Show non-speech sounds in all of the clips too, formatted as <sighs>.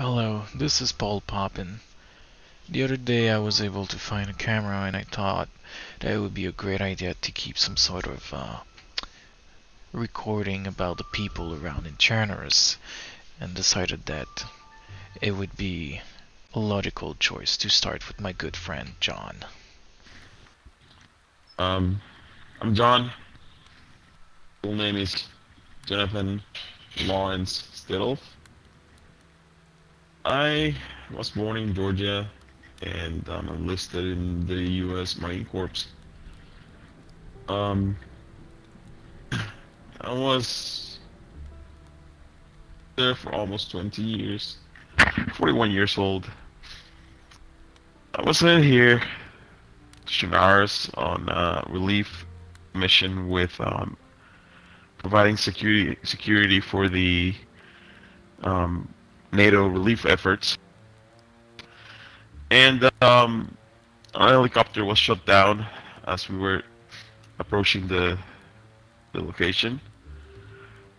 Hello, this is Paul Poppin. The other day I was able to find a camera and I thought that it would be a great idea to keep some sort of uh, recording about the people around in Chernarus and decided that it would be a logical choice to start with my good friend John. Um, I'm John. Full name is Jonathan Lawrence Stittle. I was born in Georgia and I'm enlisted in the U.S. Marine Corps. Um, <sighs> I was there for almost 20 years, 41 years old. I was in here, Chernarus, on a relief mission with um, providing security security for the um, NATO relief efforts. And um, our helicopter was shut down as we were approaching the the location.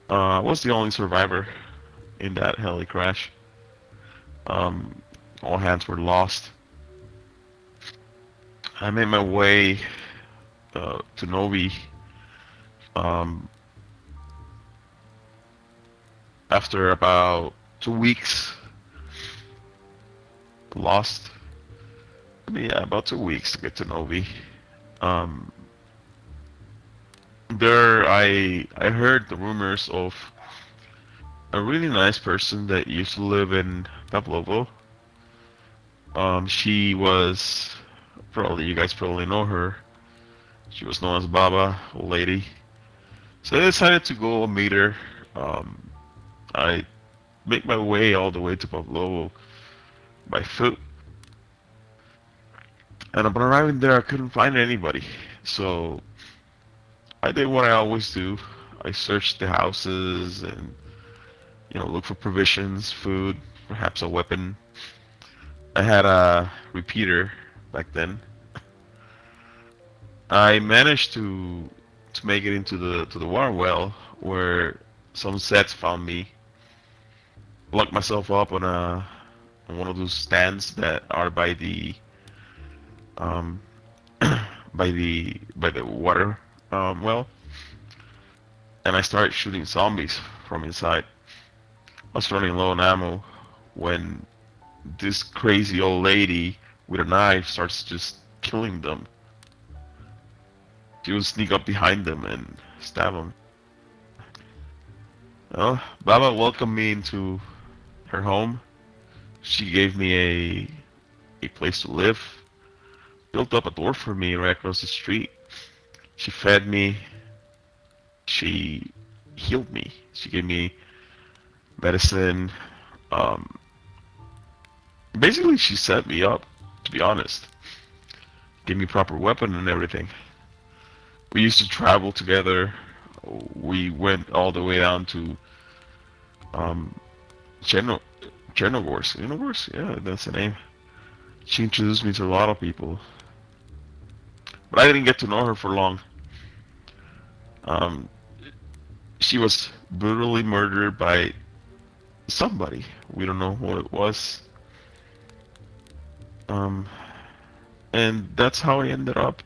Uh, I was the only survivor in that heli crash. Um, all hands were lost. I made my way uh, to Novi um, after about two weeks. Lost. Yeah, about two weeks to get to Novi. Um, there, I I heard the rumors of a really nice person that used to live in Pavlovo. Um, she was probably you guys probably know her. She was known as Baba, lady. So I decided to go meet her. Um, I make my way all the way to Pavlovo by foot. And upon arriving there, I couldn't find anybody. So I did what I always do. I searched the houses and, you know, look for provisions, food, perhaps a weapon. I had a repeater back then. I managed to to make it into the to the water well where some sets found me locked myself up on a on one of those stands that are by the um <clears throat> by the by the water um well and I started shooting zombies from inside. I was running low on ammo when this crazy old lady with a knife starts just killing them. She would sneak up behind them and stab them. Well, Baba welcomed me into her home. She gave me a a place to live. Built up a door for me right across the street. She fed me. She healed me. She gave me medicine. Um, basically, she set me up. To be honest, gave me proper weapon and everything. We used to travel together. We went all the way down to um, Cherno Chernogorsk. Chernogorsk? Yeah, that's the name. She introduced me to a lot of people. But I didn't get to know her for long. Um, she was brutally murdered by somebody. We don't know what it was. Um, and that's how I ended up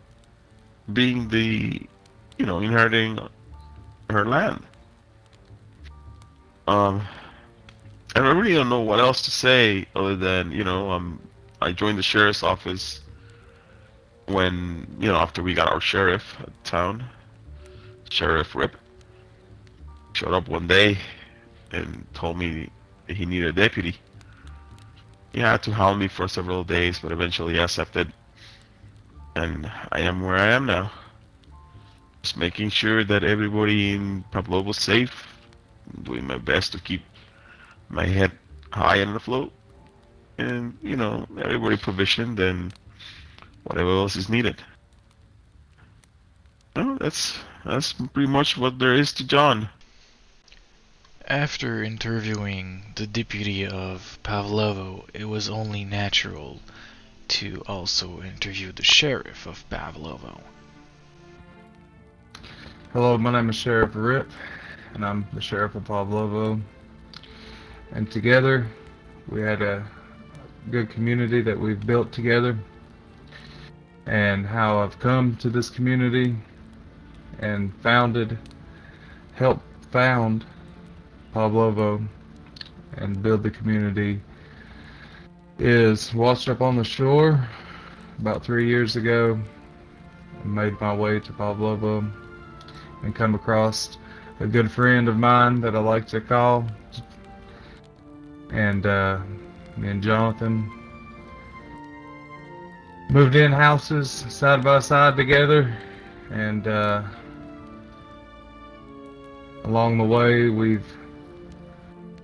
being the, you know, inheriting her land. Um, and I really don't know what else to say other than you know um I joined the sheriff's office when you know after we got our sheriff at town, Sheriff Rip, showed up one day and told me he needed a deputy. He had to hound me for several days, but eventually I accepted, and I am where I am now. Just making sure that everybody in Pavlovo's safe, doing my best to keep my head high and afloat, and you know everybody provisioned and whatever else is needed. Well, that's that's pretty much what there is to John. After interviewing the deputy of Pavlovo, it was only natural to also interview the sheriff of Pavlovo. Hello, my name is Sheriff Rip, and I'm the sheriff of Pavlovo. And together, we had a good community that we've built together, and how I've come to this community and founded, helped found Pavlovo and build the community is washed up on the shore about three years ago. I made my way to Pavlovo and come across a good friend of mine that I like to call. And uh, me and Jonathan moved in houses side by side together. And uh, along the way, we've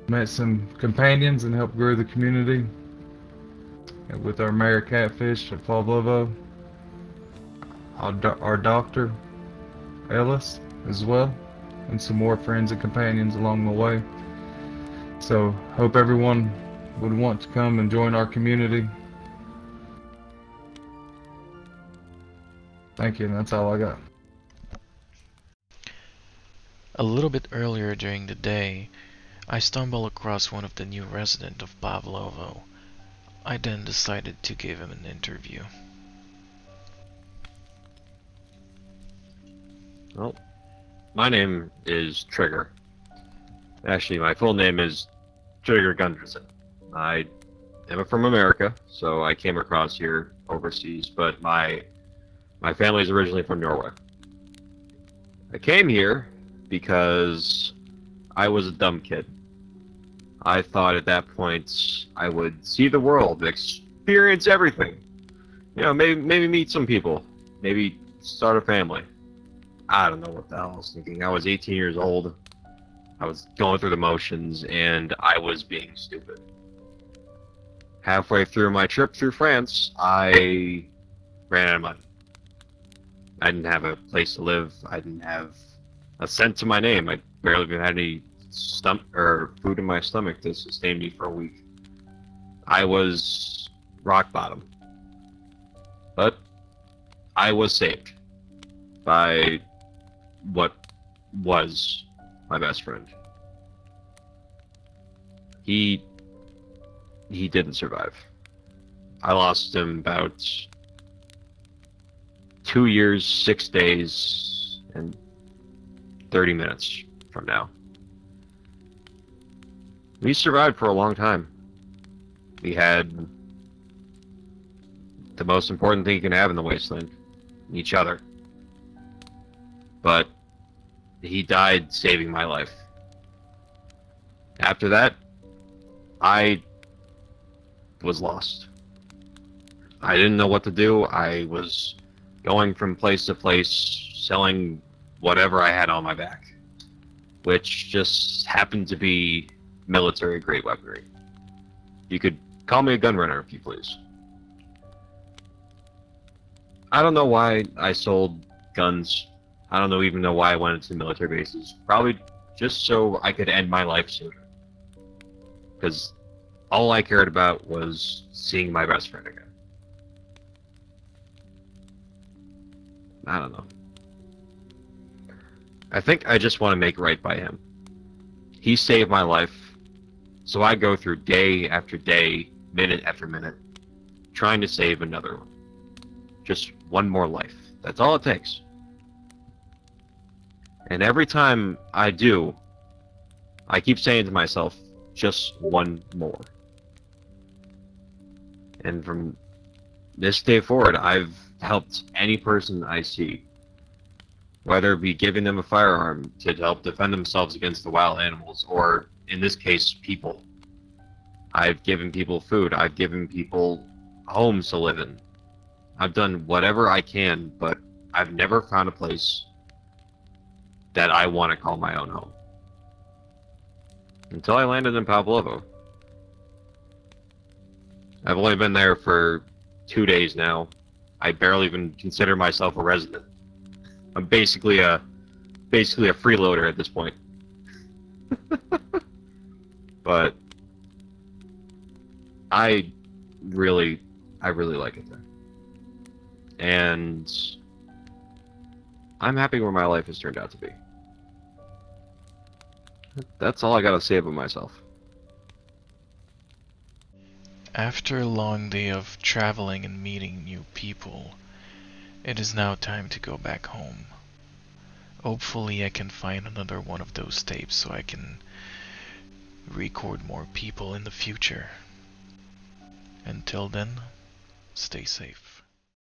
met some companions and helped grow the community with our Mayor Catfish at Pavlovo, our, do our doctor Ellis as well, and some more friends and companions along the way. So hope everyone would want to come and join our community. Thank you, and that's all I got. A little bit earlier during the day, I stumbled across one of the new residents of Pavlovo. I then decided to give him an interview. Well, my name is Trigger. Actually, my full name is Trigger Gunderson. I am from America, so I came across here overseas, but my my family is originally from Norway. I came here because I was a dumb kid. I thought at that point I would see the world, experience everything. You know, maybe maybe meet some people, maybe start a family. I don't know what the hell I was thinking. I was 18 years old. I was going through the motions, and I was being stupid. Halfway through my trip through France, I ran out of money. I didn't have a place to live. I didn't have a cent to my name. I barely even had any stomach or food in my stomach to sustain me for a week. I was rock bottom. But I was saved by what was my best friend. He he didn't survive. I lost him about two years, six days, and 30 minutes from now. We survived for a long time. We had the most important thing you can have in the wasteland each other. But he died saving my life. After that, I was lost. I didn't know what to do. I was going from place to place, selling whatever I had on my back, which just happened to be military grade weaponry. You could call me a gun runner if you please. I don't know why I sold guns. I don't know even know why I went into military bases. Probably just so I could end my life sooner. Because all I cared about was seeing my best friend again. I don't know. I think I just want to make right by him. He saved my life, so I go through day after day, minute after minute, trying to save another one. Just one more life. That's all it takes. And every time I do, I keep saying to myself, just one more. And from this day forward, I've helped any person I see. Whether it be giving them a firearm to help defend themselves against the wild animals, or in this case, people. I've given people food. I've given people homes to live in. I've done whatever I can, but I've never found a place that I want to call my own home. Until I landed in Pavlovo. I've only been there for two days now. I barely even consider myself a resident. I'm basically a basically a freeloader at this point. <laughs> but I really I really like it there. And I'm happy where my life has turned out to be. That's all I gotta say about myself. After a long day of traveling and meeting new people, it is now time to go back home. Hopefully, I can find another one of those tapes so I can record more people in the future. Until then, stay safe.